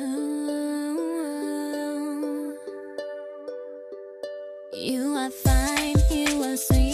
You are fine, you are sweet.